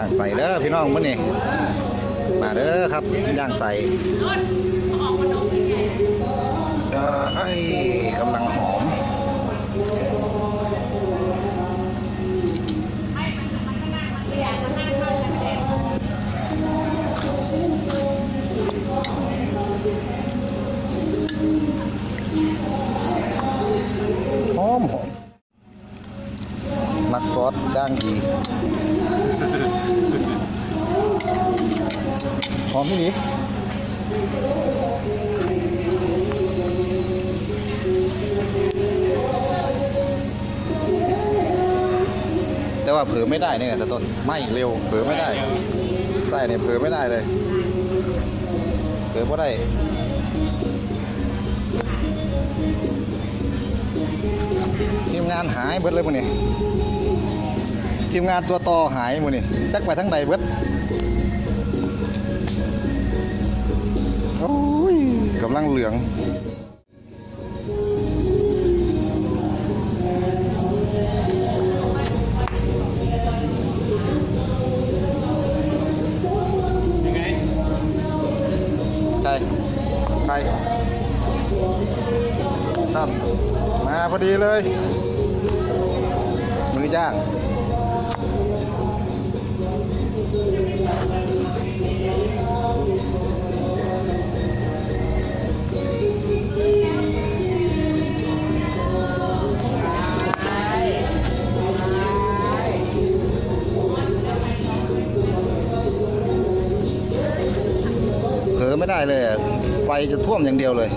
ย่างใส่เด้อพี่น้องมื้อนี้มาเด้อครับย่างใส่ไอ้กำลังหอมหอมหอมมักซอสย่างดี หอมพี่ดีแต่ว่าเผลอไม่ได้เนี่ยแต่ต้นไม่เร็วเผลอไม่ได้ไส้เนี่ยเผลอไม่ได้เลยเผลอไม่ได้ทีมงานหายเบิดเลยมื้อนี้ทีมงานตัวต่อหายมื้อนี้จักไปทั้งใดเบิด กำลังเหลืองยังไงใครใครนั่นมาพอดีเลยมือย่าง เลอได้เลยอะไฟจะท่วมอย่างเดียวเลย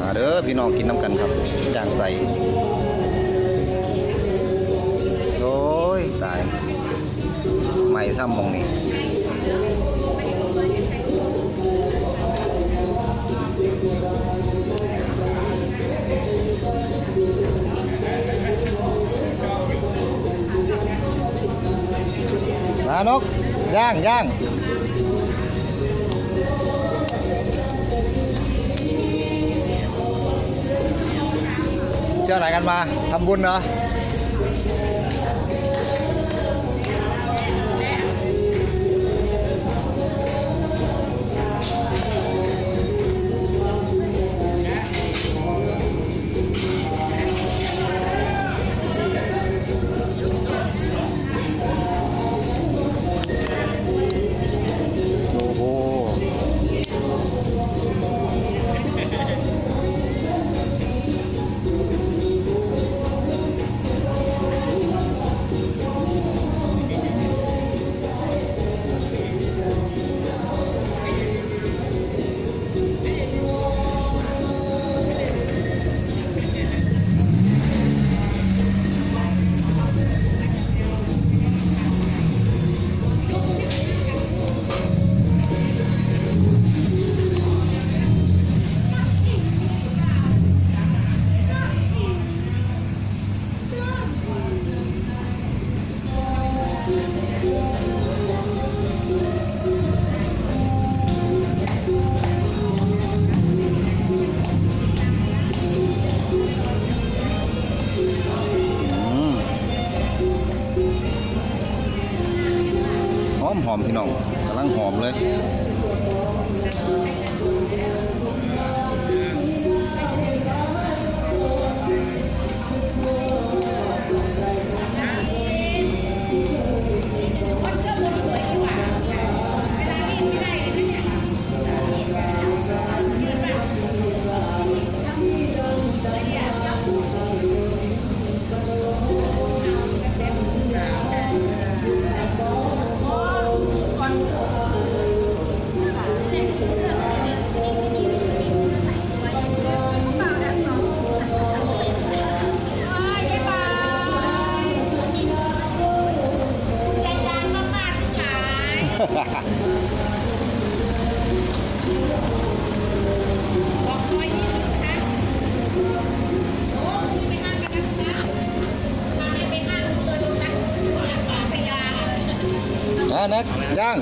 มาเด้อพี่น้องกินน้ำกันครับย่างใส ไม่ซ้ำมองนี่มานกำ ย่าง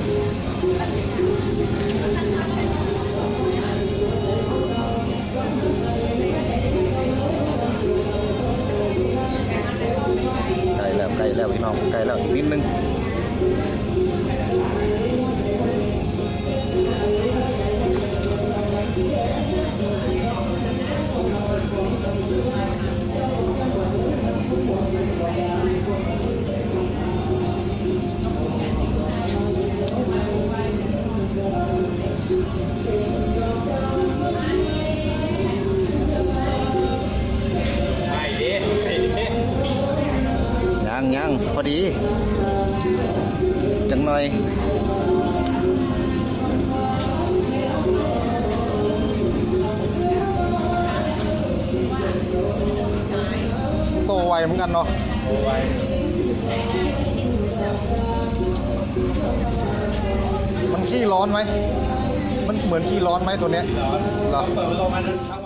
ไกลแล้วไกลแล้วพี่น้องไกลแล้วอีกนิดนึง ยังพอดี จังหน่อยโตไวเหมือนกันเนาะมันขี้ร้อนไหม มันเหมือนขี้ร้อนไหมตัวเนี้ยร้อนเหรอ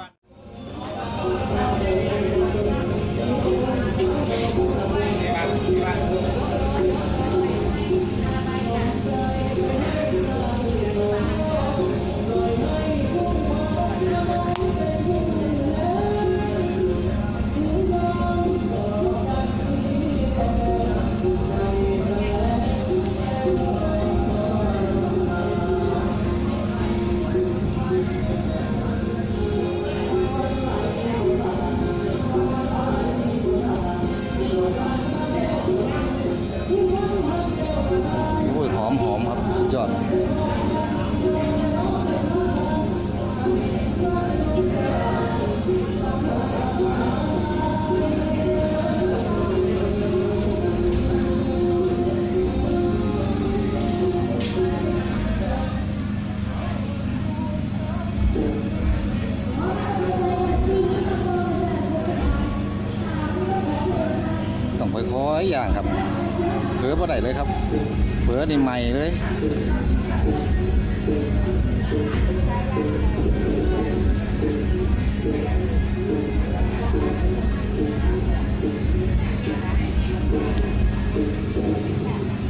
ต้องค่อยๆอย่างครับเผลอบ่ได้เลยครับเผลอนี่ใหม่เลย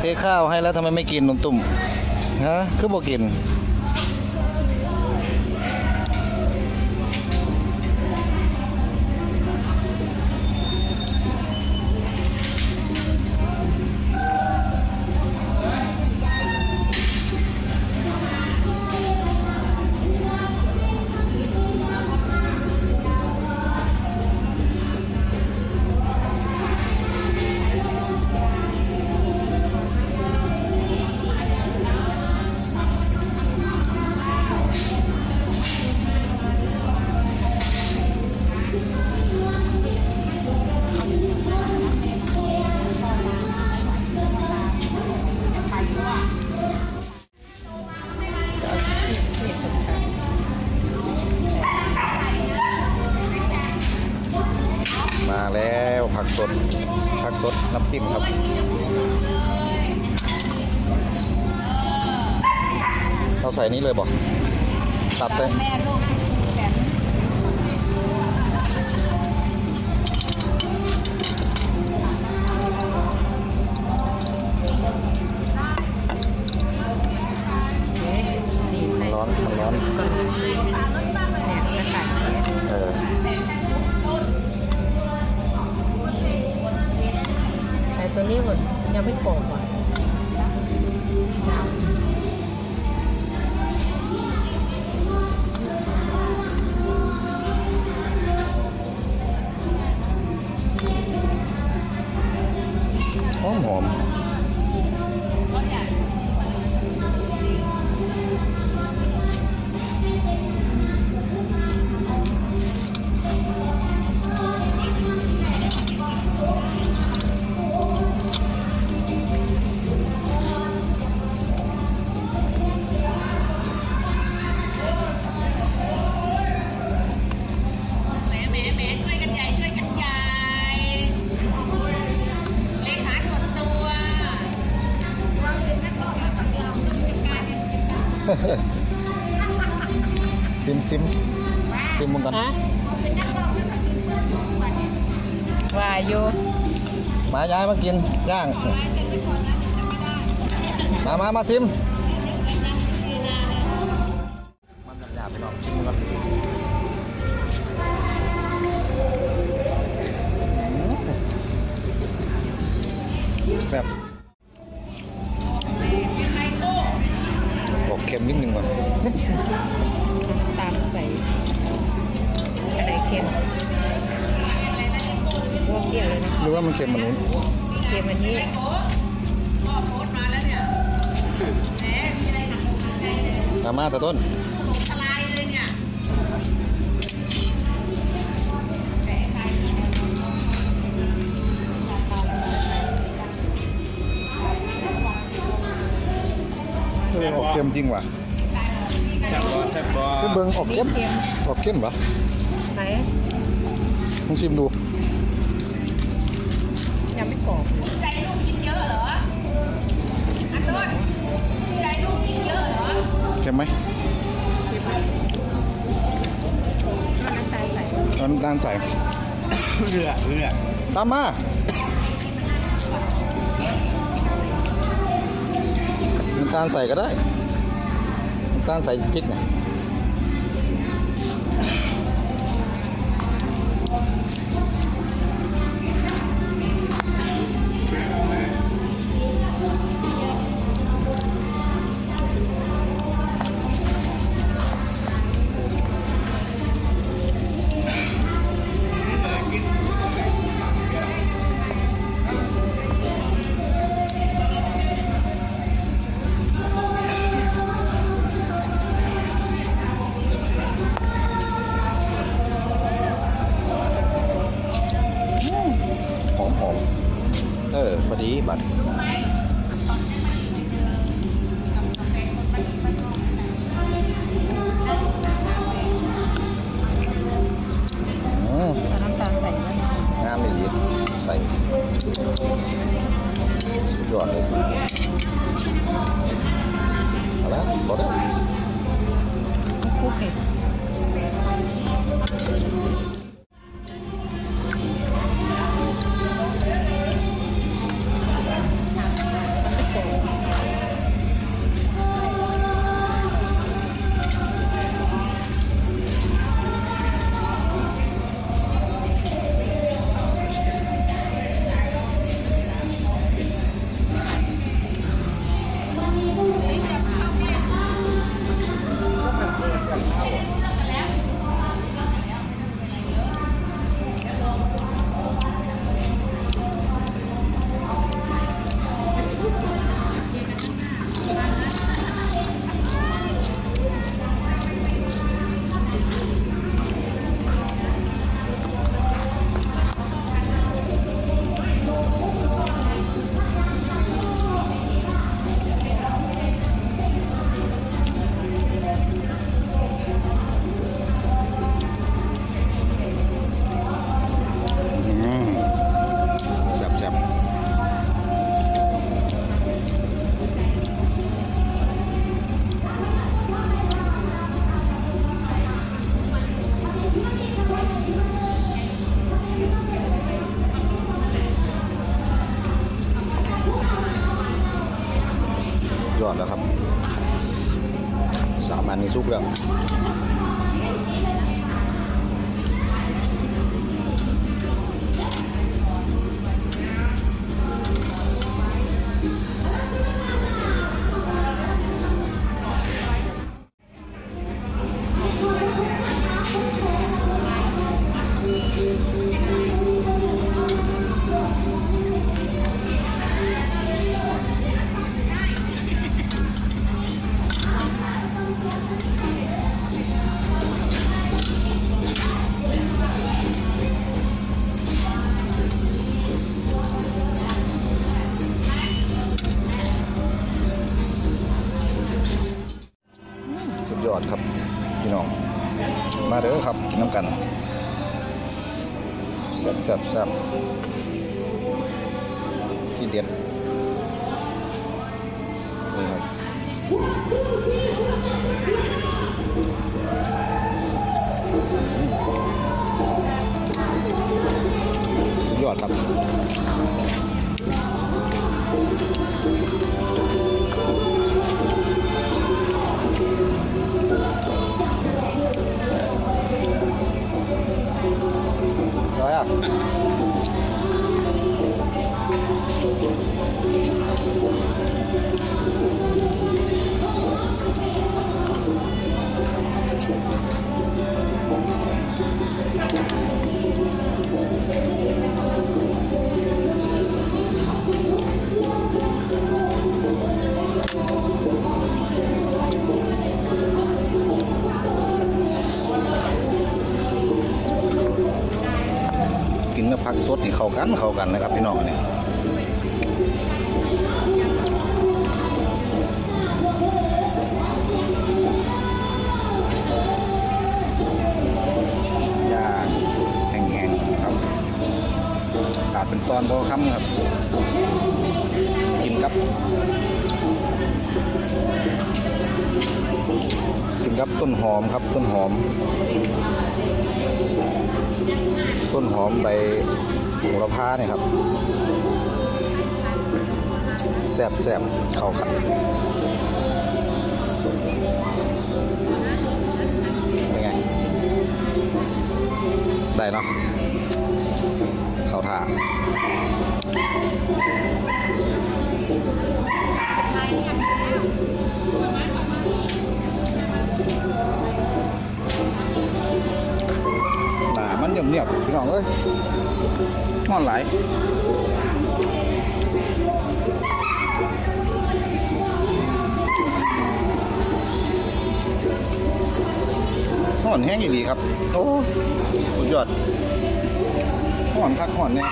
เทข้าวให้แล้วทำไมไม่กินนมตุ่มฮะคือบอกกิน เราใส่นี้เลยบอกตัดใส่แม่ลูก ว่าอยู่มาย้ายมากินย่างมามามาซิมมันหยาบไปหน่อยชิมกันแบบ มามาแต่ต้นเออออกเค็มจริงว่ะแซ่บบ่แซ่บบ่ชิมเบิงออกนี่เค็มเค็มออกเค็มปะไหนลองชิมดู เค็มไหมเอาน้ำตาลใส่เอาน้ำตาลใส่เรือเรือตามมาน้ำตาลใส่ก็ได้น้ำตาลใส่พริกเนี่ย ซ่บที่เด็ดนี่ครับยอดครับ ร้อ นี่เข้ากันเข้ากันนะครับพี่น้องเนี่ยย่างแห้งๆครับตัดเป็นตอนพอคำครับ กินกับ กินกับต้นหอมครับต้นหอมต้นหอมใบ โหระพาเนี่ยครับแซ่บแซ่บเข้ากันเป็นไง ได้เนาะเข้าท่าหนามันเงียบๆพี่น้องเอ้ย นอนไหลายนอนแห้งอีหลีครับ โอ้สุดยอดนอนคักนอนเนี่ย